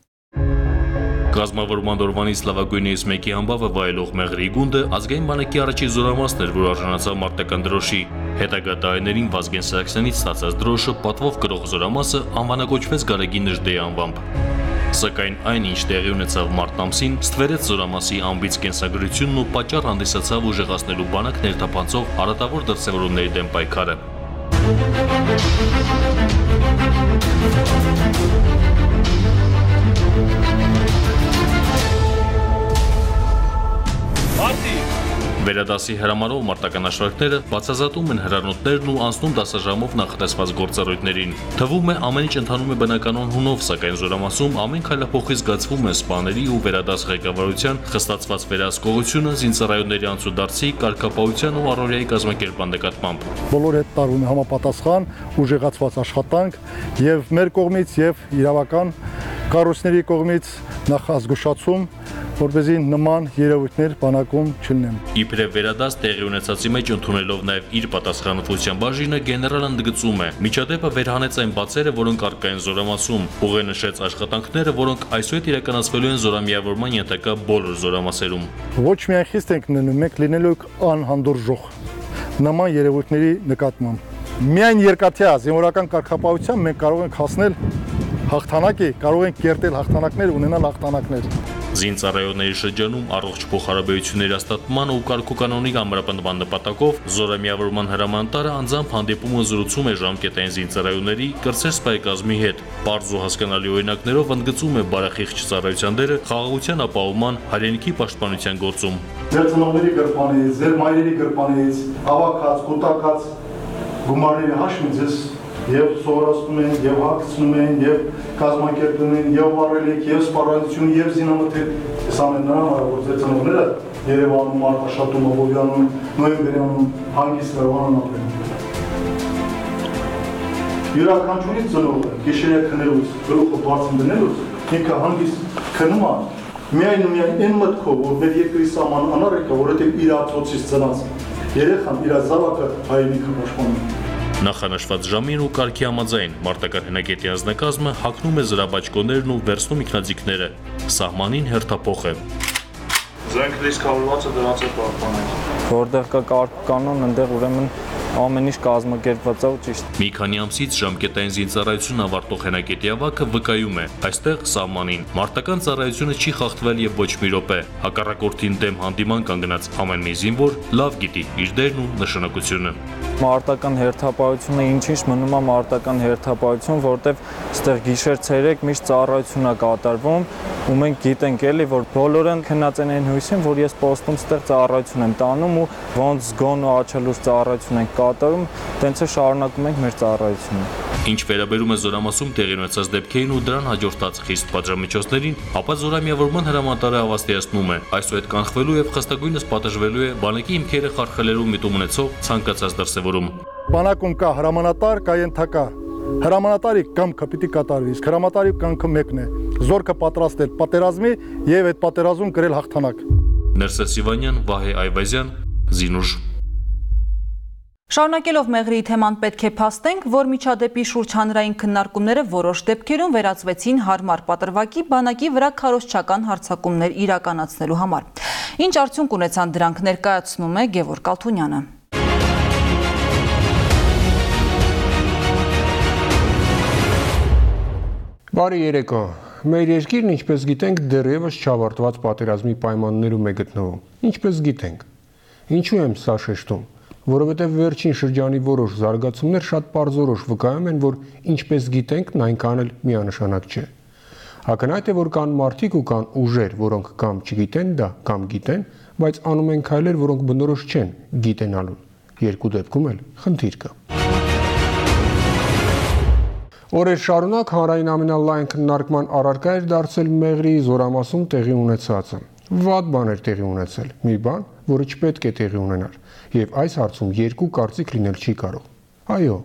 Գազմավորման դորվանից լավագույնից մեկի համբավը վայելող Մեղրի գունդը ազգային բանակի առաջի զորամասն էր, որ արժանացավ մարտական դրոշի։ Հետագա տարիներին Վազգեն Սարգսյանից ստացած դրոշը պատվով գրող զորամասը անվանակոչվեց Գարեգին Նժդեի անվամբ։ Սակայն այն, ինչ տեղի ունեցավ մարտ ամսին, ստվերեց զորամասի ամբից կենսագրությունն ու պատճառ հանդիսացավ ուժեղացնելու բանակ ներթափանցող արատավոր դրսևորումների դեմ պայքարը։ Վերադասի հրամանով մարտական աշվարկները բացազատում են հրանոթներն ու անցնում դասաժամով նախատեսված գործառույթներին։ Թվում է ամեն ինչ ընթանում է բնականon հունով, սակայն զորամասում ամեն քայլափոխի զգացվում է սպաների ու վերադաս ղեկավարության խստացված վերահսկողությունը զինծառայողների անցուդարձի, կարգապահության ու առօրյայի կազմակերպման նկատմամբ։ Բոլոր հետ տարվում է համապատասխան ուժեղացված աշխատանք եւ մեր կողմից եւ իրավական կառույցների կողմից նախազգուշացում որպեսզի նման երևույթներ բանակում չլինեն։ Իբրև վերադաս տեղի ունեցածի մեջ ընդունելով նաև իր պատասխանատվության բաժինը գեներալը ընդգծում է։ Միջադեպը վերհանեց այն բացերը, որոնք արկա են զորամասում, ուղե նշեց աշխատանքները, որոնք այսօր իրականացվելու են զորամիավորման ենթակա բոլոր զորամասերում։ Ոչ միայն խիստ ենք ննում, մենք լինելու ենք անհանդուրժող նման երևույթների նկատմամբ։ Միայն երկաթյա զինվորական կարգապահությամբ մենք կարող ենք հասնել հաղթանակի, կարող ենք կերտել հաղթանակներ, ունենալ հաղթանակներ։ Զինծառայողների շրջանում առողջ փոխհարաբերությունների հաստատման ու կարգուկանոնի ամրապնդման նպատակով զորամիավորման հրամանատարը անձամբ հանդիպում ու զրուցում է ժամկետային զինծառայողների կրծեր սպայկազմի հետ։ Պարզ ու հասկանալի օրինակներով ընդգծում է բարախիղճ ծառայության դերը խաղաղության ապահովման հայրենիքի պաշտպանության գործում։ Ձեր ծնողների գրպանից, ձեր մայրերի գրպանից հավաքած, կուտակած գումարների հաշվին ձեզ եւ սովորացնում են եւ հագցնում են եւ կազմակերպում են եւ վարելիք եւ սպառայություն եւ զինամթեր այս ամենն ծնողները Երևանում, Արտաշատում, Աբովյանում, Նոյեմբերյանում հանգիստ կարողանան ապրել։ Յուրաքանչյուրի ծնողը գիշերյա քնելուց, գլուխը բարձր դնելուց ինքը հանգիստ քնում է միայն ու միայն այն մտքով, որ մեր երկրի սահման անառիկա, որովհետեւ իր ածոցից ծնած երեխան իր զավակը հայրենիքը պաշտպանում Նախանշված ժամին ու կարգի համաձայն մարտական հնագետի անձնակազմը հակնում է զրաբաճկոներն ու վերցնում ինքնաձիգները։ Սահմանին հերթափոխ է։ Զենք դիսկավորվածը դրանց է պահպանել։ Որտեղ կա կարգ կանոն, այնտեղ ուրեմն ամեն ինչ կազմակերպված է ու ճիշտ։ Մի քանի ամսից ժամկետային զինծառայություն ավարտող հենակետի ավակը վկայում է, այստեղ սահմանին մարտական ծառայությունը չի խախտվել եւ ոչ մի րոպե։ Հակառակորդին դեմ հանդիման կանգնած ամեն մի զինվոր լավ գիտի իր դերն ու նշանակությունը մարտական հերթապահությունը ինչ-ինչ մնում է մարտական հերթապահություն, որտեվ այստեղ գիշեր-ցերեկ միշտ ծառայություն է կատարվում ու մենք գիտենք էլի որ բոլորը քնած են այն հույսին, որ ես պոստում ստեղ ծառայություն եմ տանում ու ոնց զգոն ու աչալուց ծառայություն ենք կատարում, տենց է շարունակում ենք մեր ծառայությունը։ Ինչ վերաբերում է զորամասում տեղի ունեցած դեպքերին ու դրան հաջորդած խիստ պատժամիջոցներին, ապա զորամիավորման հրամանատարը հավաստիացնում է, այսուհետ կանխվելու եւ խստագույնս պատժվելու է բանակի հիմքերը խարխլելու միտում ունեցող ցանկացած դրսևորում։ Բանակում կա հրամանատար, կա ենթակա Հրամանատարի կամքը պիտի կատարվի, իսկ հրամանատարի կամքը մեկն է՝ զորքը պատրաստել պատերազմի եւ այդ պատերազմում գրել հաղթանակ։ Ներսես Սիվանյան, Վահե Այվազյան, Զինուժ Շարունակելով մեղրի թեման պետք է փաստենք, որ միջադեպի շուրջ հանրային քննարկումները որոշ դեպքերում վերածվեցին հարմար պատրվակի բանակի վրա քարոշչական հարցակումներ իրականացնելու համար։ Ինչ արդյունք ունեցան դրանք ներկայացնում է Գևոր Կալթունյանը։ Բարի երեկո։ Մեր երկիրն, ինչպես գիտենք, դեռևս չավարտված պատերազմի պայմաններում է գտնվում։ Ինչպես գիտենք։ Ինչու եմ սա շեշտում որովհետև վերջին շրջանի որոշ զարգացումներ շատ པարզորոշ վկայում են, որ ինչպես գիտենք, այնքան էլ միանշանակ չէ։ Ակնհայտ է, որ կան մարդիկ ու կան ուժեր, որոնք կամ չգիտեն դա, կամ գիտեն, բայց անում են քայլեր, որոնք բնորոշ չեն գիտենալուն։ Երկու դեպքում էլ խնդիր կա։ Օրեր շարունակ հանրային ամենալայն քննարկման առարկա էր դարձել Մեղրի զորամասում տեղի ունեցածը։ Վատ բան էր տեղի ունեցել։ Մի բան, որը չպետք է տեղի ունենար, եւ այս հարցում երկու կարծիք լինել չի կարող։ Այո,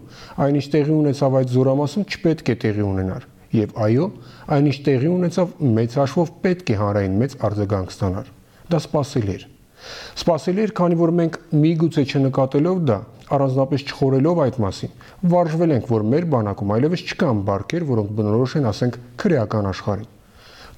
այնիշ տեղի ունեցավ այդ զորամասում չպետք է տեղի ունենար, եւ այո, այնիշ տեղի ունեցավ մեծ հաշվով պետք է հանրային մեծ արձագանք ստանար։ Դա սпасելի էր։ Սпасելի էր, քանի որ մենք միգուցե չնկատելով դա, առանձնապես չխորելով այդ մասին, վարժվել ենք, որ մեր բանակում այլևս չկան բարքեր, որոնք բնորոշ են, ասենք, քրեական աշխարհին։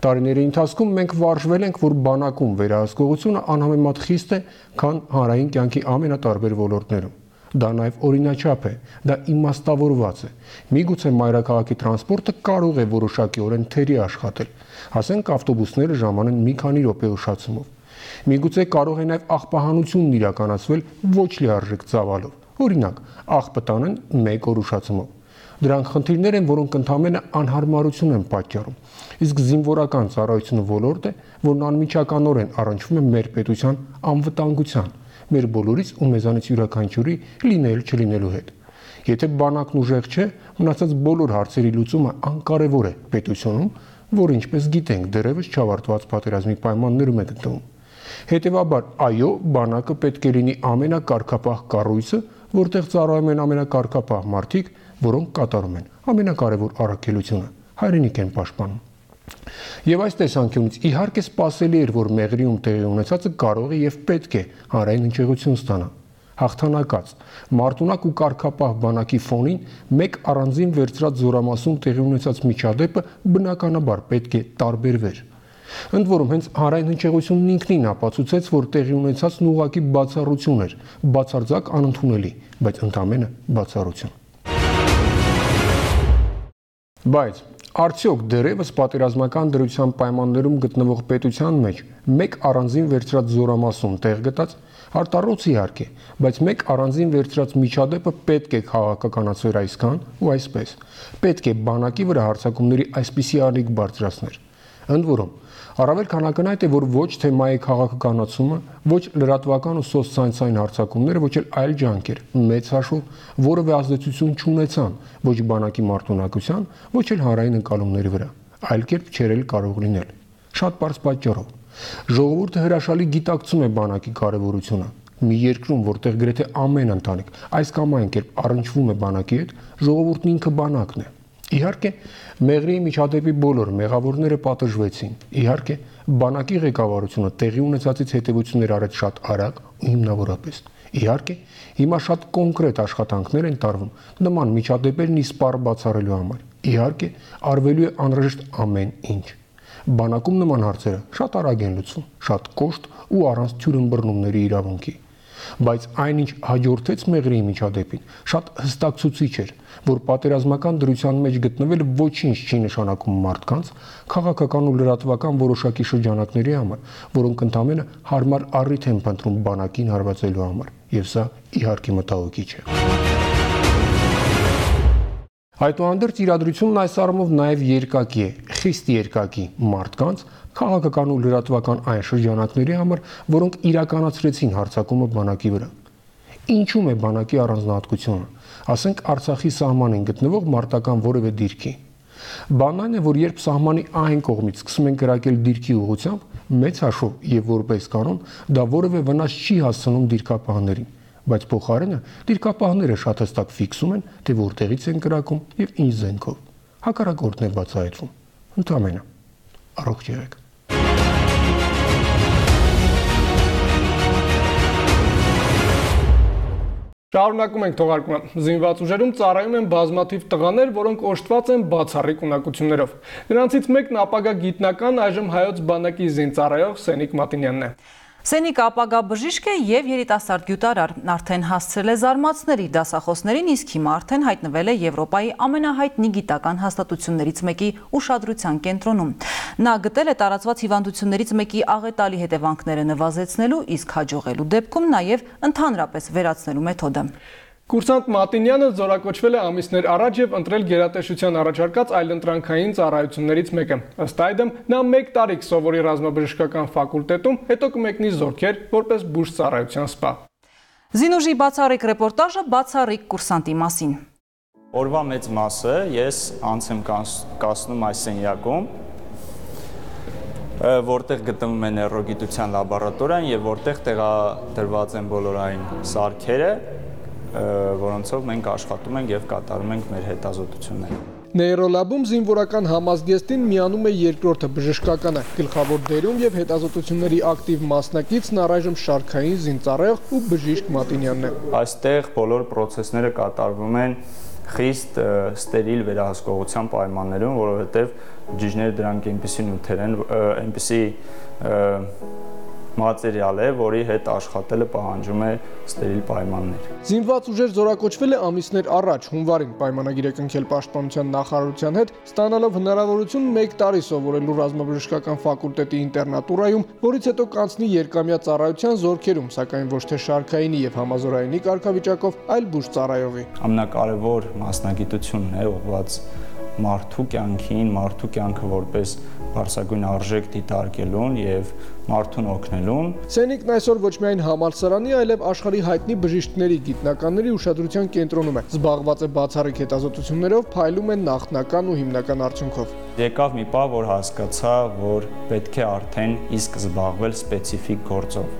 Տարիների ընթացքում մենք վարժվել ենք, որ բանակում վերահսկողությունը անհամեմատ խիստ է, քան հանրային կյանքի ամենատարբեր ոլորտներում։ Դա նաև օրինաչափ է, դա իմաստավորված է։ Միգուցե մայրաքաղաքի տրանսպորտը կարող է որոշակիորեն թերի աշխատել։ Հասենք ավտոբուսները ժամանեն մի քանի րոպե ուշացումով։ Միգուցե կարող է նաև աղբահանությունն իրականացվել ոչ լիարժեք ծավալով։ Օրինակ, աղբը տանեն 1 օր ուշացումով։ Դրանք խնդիրներ են, որոնք ընդհանրապես անհարմարություն են պատճառում։ Իսկ զինվորական ծառայությունը ոլորտ է, որն անմիջականորեն առնչվում է մեր պետության անվտանգության, մեր բոլորից ու մեզանից յուրաքանչյուրի լինել չլինելու հետ։ Եթե բանակն ուժեղ չէ, մնացած բոլոր հարցերի լուծումը անկարևոր է պետությունում, որ ինչպես գիտենք, դեռևս չավարտված պատերազմի պայմաններում է գտնվում։ Հետևաբար, այո, բանակը պետք է լինի ամենակարգապահ կառույցը, որտեղ ծառայում են ամենակարգապահ մարդիկ, որոնք կատարում են ամենակարևոր առաքելությունը՝ հայրենիք են պաշտպանում։ Եվ այս տեսանկյունից իհարկե սпасելի էր, որ Մեղրիում տեղի ունեցածը կարող է եւ պետք է հանրային հնչեղություն ստանա։ Հաղթանակած Մարտունակ ու Կարքապահ բանակի ֆոնին մեկ առանձին վերծրած զորամասում տեղի ունեցած միջադեպը բնականաբար պետք է տարբերվեր։ Ընդ որում հենց հանրային հնչեղությունն ինքնին ապացուցեց, որ տեղի ունեցածն ուղակի բացառություն էր, բացարձակ անընդունելի, բայց ընդամենը բացառություն։ Բայց Արդյոք դերևս պատերազմական դրության պայմաններում գտնվող պետության մեջ մեկ առանձին վերծրած զորամասում տեղ գտած արտառոց իհարկե, բայց մեկ առանձին վերծրած միջադեպը պետք է քաղաքականացվեր այսքան ու այսպես։ Պետք է բանակի վրա հարցակումների այսպիսի ալիք բարձրացներ։ Ընդ որում, Առավել քան ակնհայտ է, որ ոչ թեմայի քաղաքականացումը, ոչ լրատվական ու սոցցանցային հարցակումները, ոչ էլ այլ ջանքեր մեծ հաշվով որևէ ազդեցություն չունեցան ոչ բանակի մարտունակության, ոչ էլ հանրային ընկալումների վրա։ Այլ կերպ չերել կարող լինել։ Շատ པարզ պատճառով։ Ժողովուրդը հրաշալի գիտակցում է բանակի կարևորությունը, մի երկրում, որտեղ գրեթե ամեն ընտանիք այս կամ այն կերպ առնչվում է բանակի հետ, ժողովուրդն ինքը բանակն է։ Իհարկե, Մեղրիի միջադեպի բոլոր մեղավորները պատժվեցին։ Իհարկե, բանակի ղեկավարությունը տեղի ունեցածից հետևություններ արեց շատ արագ ու հիմնավորապես։ Իհարկե, հիմա շատ կոնկրետ աշխատանքներ են տարվում նման միջադեպերն իսպառ բացառելու համար։ Իհարկե, արվելու է անհրաժեշտ ամեն ինչ։ Բանակում նման հարցերը շատ արագ են լուծվում, շատ կոշտ ու առանց թյուրըմբռնումների իրավունքի բայց այնինչ հաջորդեց Մեղրիի միջադեպին, շատ հստակցուցիչ էր, որ պատերազմական դրության մեջ գտնվելը ոչինչ չի նշանակում մարդկանց քաղաքական ու լրատվական որոշակի շրջանակների համար, որոնք ընդամենը հարմար առիթ են փնտրում բանակին հարվածելու համար, եւ սա իհարկե մտահոգիչ է։ Այդուհանդերձ իրադրությունն այս առումով նաև երկակի է, խիստ երկակի մարդկանց, քաղաքական ու լրատվական այն շրջանակների համար, որոնք իրականացրեցին հարցակումը բանակի վրա։ Ինչու՞մ է բանակի առանձնահատկությունը։ Ասենք Արցախի սահմանին գտնվող մարտական որևէ դիրքի։ Բանն այն է, որ երբ սահմանի այն կողմից սկսում են կրակել դիրքի ուղությամբ, մեծ հաշվով եւ որպես կանոն, դա որևէ վնաս չի հասցնում դիրքապահներին բայց փոխարենը դիրքապահները շատ հստակ ֆիքսում են, թե որտեղից են կրակում եւ ինչ զենքով։ Հակառակորդն է բացահայտվում։ Ընդամենը։ Առողջ եղեք։ Շարունակում ենք թողարկումը։ Զինված ուժերում ծառայում են բազմաթիվ տղաներ, որոնք օժտված են բացառիկ ունակություններով։ Նրանցից մեկն ապագա գիտնական այժմ հայոց բանակի զինծառայող Սենիկ Մատինյանն է։ Սենիկ ապագա բժիշկ է եւ երիտասարդ գյուտարար, արդեն հասցրել է զարմացնել իր դասախոսներին, իսկ հիմա արդեն հայտնվել է Եվրոպայի ամենահայտնի գիտական հաստատություններից մեկի ուշադրության կենտրոնում։ Նա գտել է տարածված հիվանդություններից մեկի աղետալի հետևանքները նվազեցնելու, իսկ հաջողելու դեպքում նաեւ ընդհանրապես վերացնելու մեթոդը։ Կուրսանտ Մատինյանը զորակոչվել է ամիսներ առաջ եւ ընտրել գերատեսչության առաջարկած այլընտրանքային ծառայություններից մեկը։ Ըստ այդմ նա 1 տարի կսովորի ռազմաբժշկական ֆակուլտետում, հետո կմեկնի զորքեր որպես բուժ ծառայության սպա։ Զինուժի բացառիկ ռեպորտաժը բացառիկ կուրսանտի մասին։ Օրվա մեծ մասը ես անց եմ կասնում այս սենյակում, որտեղ գտնվում է նեյրոգիտության լաբորատորիան եւ որտեղ տեղադրված են բոլոր այն սարքերը, որոնցով մենք աշխատում ենք եւ կատարում ենք մեր հետազոտությունները։ Նեյրոլաբում զինվորական համազգեստին միանում է երկրորդը բժշկականը, գլխավոր դերում եւ հետազոտությունների ակտիվ մասնակիցն առայժմ շարքային զինծառայող ու բժիշկ Մատինյանն է։ Այստեղ բոլոր process-ները կատարվում են խիստ ստերիլ վերահսկողության պայմաններում, որովհետև բջիջները դրանք այնպեսի նյութեր են, այնպեսի մատերիալ է, որի հետ աշխատելը պահանջում է ստերիլ պայմաններ։ Զինված ուժեր զորակոչվել է ամիսներ առաջ հունվարին պայմանագիր է կնքել Պաշտպանության նախարարության հետ, ստանալով հնարավորություն 1 տարի սովորելու ռազմաբժշկական ֆակուլտետի ինտերնատուրայում, որից հետո կանցնի երկամյա ծառայության զորքերում, սակայն ոչ թե շարքայինի եւ համազորայինի կարգավիճակով, այլ բուժ ծառայողի։ Ամենակարևոր մասնագիտությունն է ուղղված մարդու կյանքին, մարդու կյանքը որպես բարձրագույն արժեք դիտարկելուն եւ մարդուն օգնելուն։ Սենիկն այսօր ոչ միայն համալսարանի, այլև աշխարհի հայտնի բժիշկների, գիտնականների ուշադրության կենտրոնում է։ Զբաղված է բացառիկ հետազոտություններով, փայլում է նախնական ու հիմնական արդյունքով։ Եկավ մի պահ, որ հասկացա, որ պետք է արդեն իսկ զբաղվել սպეციფիկ գործով,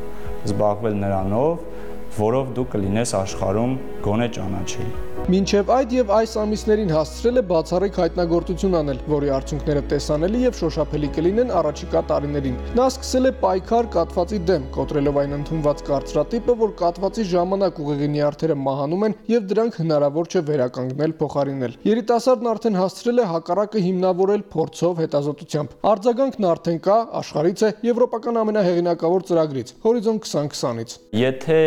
զբաղվել նրանով, որով դու կլինես աշխարհում գոնե ճանաչելի։ Մինչև այդ եւ այս ամիսներին հասցրել է բացառիկ հայտնագործություն անել, որի արդյունքները տեսանելի եւ շոշափելի կլինեն առաջիկա տարիներին։ Նա սկսել է պայքար կատվածի դեմ, կոտրելով այն ընդունված կարծրատիպը, որ կատվածի ժամանակ ուղեղի նյարդերը մահանում են եւ դրանք հնարավոր չէ վերականգնել, փոխարինել։ Երիտասարդն արդեն հասցրել է հակառակը հիմնավորել փորձով, հետազոտությամբ։ Արձագանքն արդեն կա, աշխարհից է եվրոպական ամենահեղինակավոր ծրագրից, Horizon 2020-ից։ Եթե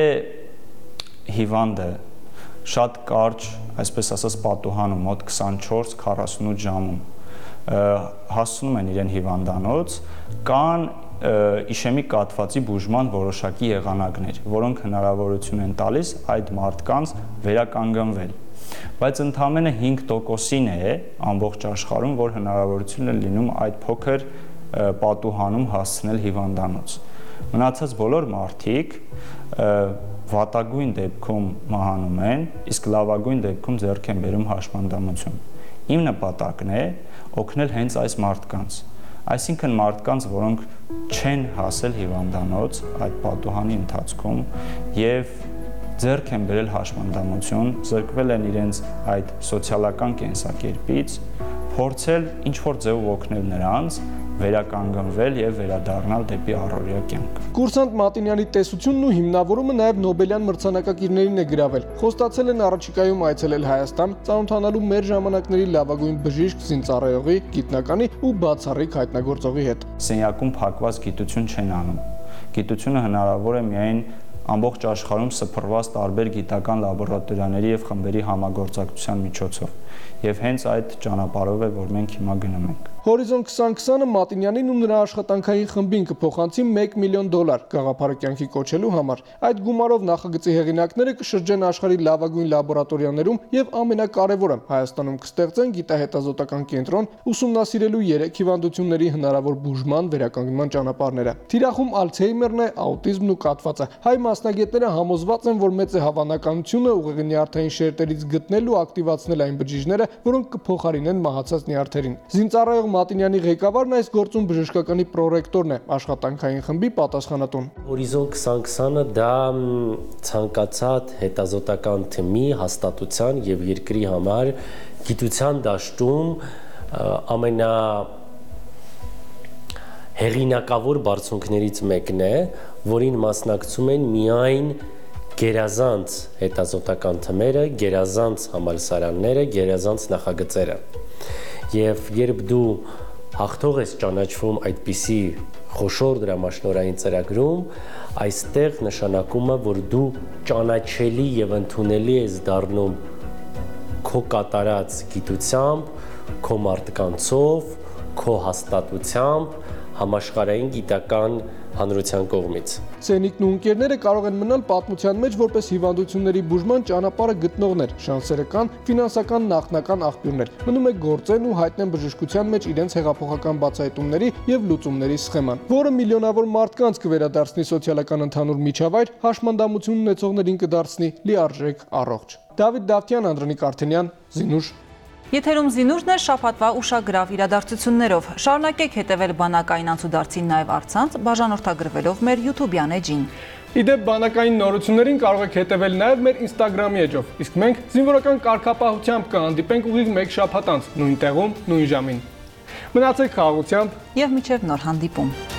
հիվանդը շատ կարճ, այսպես ասած, պատուհանում մոտ 24-48 ժամում հասնում են իրեն հիվանդանոց, կան իշեմիկ կաթվածի բուժման որոշակի եղանակներ, որոնք հնարավորություն են տալիս այդ մարդկանց վերականգնվել բայց ընդամենը 5%-ին է ամբողջ աշխարհում, որ հնարավորություն է լինում այդ փոքր պատուհանում հասցնել հիվանդանոց։ Մնացած բոլոր մարդիկ վատագույն դեպքում մահանում են, իսկ լավագույն դեպքում ձեռք են բերում հաշմանդամություն։ Իմ նպատակն է օգնել հենց այս մարդկանց։ Այսինքն մարդկանց, որոնք չեն հասել հիվանդանոց այդ պատուհանի ընթացքում եւ ձեռք են բերել հաշմանդամություն, զրկվել են իրենց այդ սոցիալական կենսակերպից, փորձել ինչ որ ձևով օգնել նրանց վերականգնվել եւ վերադառնալ դեպի առօրյա կյանք։ Կուրսանտ Մատինյանի տեսությունն ու հիմնավորումը նաև Նոբելյան մրցանակակիրներին է գրավել։ Խոստացել են առաջիկայում այցելել Հայաստան, ծանոթանալու մեր ժամանակների լավագույն բժիշկ, զինծառայողի, գիտնականի ու բացառիկ հայտնագործողի հետ։ Սենյակում փակված գիտություն չեն անում։ Գիտությունը հնարավոր է միայն ամբողջ աշխարհում սփռված տարբեր գիտական լաբորատորիաների եւ խմբերի համագործակցության միջոցով եւ հենց այդ ճանապարհով է որ մենք հիմա գնում ենք Horizon 2020-ը Մատինյանին ու նրա աշխատանքային խմբին կփոխանցի 1 միլիոն դոլար գաղափարը կյանքի կոչելու համար։ Այդ գումարով նախագծի հեղինակները կշրջեն աշխարհի լավագույն լաբորատորիաներում եւ ամենակարևորը Հայաստանում կստեղծեն գիտահետազոտական կենտրոն ուսումնասիրելու 3 հիվանդությունների հնարավոր բուժման վերականգնման ճանապարհները։ Թիրախում Ալցհեյմերն է, աուտիզմն ու կաթվածը։ Հայ մասնագետները համոզված են, որ մեծ է հավանականությունը ուղեղի նյարդային շերտերից գտնել ու ակտիվացնել այն բջիջները, որոնք կփոխարինեն մահացած նյարդերին։ Զինծառայող Մատինյանի ղեկավարն այս գործում բժշկականի պրոռեկտորն է, աշխատանքային խմբի պատասխանատուն։ Horizon 2020-ը դա ցանկացած հետազոտական թեմի հաստատության եւ երկրի համար գիտության դաշտում ամենա հեղինակավոր բարձունքներից մեկն է, որին մասնակցում են միայն գերազանց հետազոտական թմերը, գերազանց համալսարանները, գերազանց նախագծերը։ Եվ երբ դու հաղթող ես ճանաչվում այդպիսի խոշոր դրամաշնորային ծրագրում, այստեղ նշանակում է, որ դու ճանաչելի եւ ընդունելի ես դառնում քո կատարած գիտությամբ, քո մարդկանցով, քո հաստատությամբ համաշխարհային գիտական հանրության կողմից։ Սենիկն ու ընկերները կարող են մնալ պատմության մեջ որպես հիվանդությունների բուժման ճանապարհը գտնողներ, շանսերը կան, ֆինանսական նախնական աղբյուրներ։ Մնում է գործեն ու հայտնեն բժշկության մեջ իրենց հեղափոխական բացահայտումների եւ լուծումների սխեման, որը միլիոնավոր մարդկանց կվերադարձնի սոցիալական ընդհանուր միջավայր, հաշմանդամություն ունեցողներին կդարձնի լիարժեք առողջ։ Դավիթ Դավթյան, Անդրանիկ Արթենյան, Զինուշ Եթերում զինուժն է շապատվա ուշագրավ իրադարձություններով։ Շարունակեք հետևել բանակային անցուդարձին նաև արցանց, բաժանորդագրվելով մեր YouTube-յան էջին։ Իդեպ բանակային նորություններին կարող եք հետևել նաև մեր Instagram-ի էջով, իսկ մենք զինվորական կարգապահությամբ կհանդիպենք ուղիղ մեկ շաբաթ անց, նույն տեղում, նույն ժամին։ Մնացեք խաղաղությամբ եւ միջև նոր հանդիպում։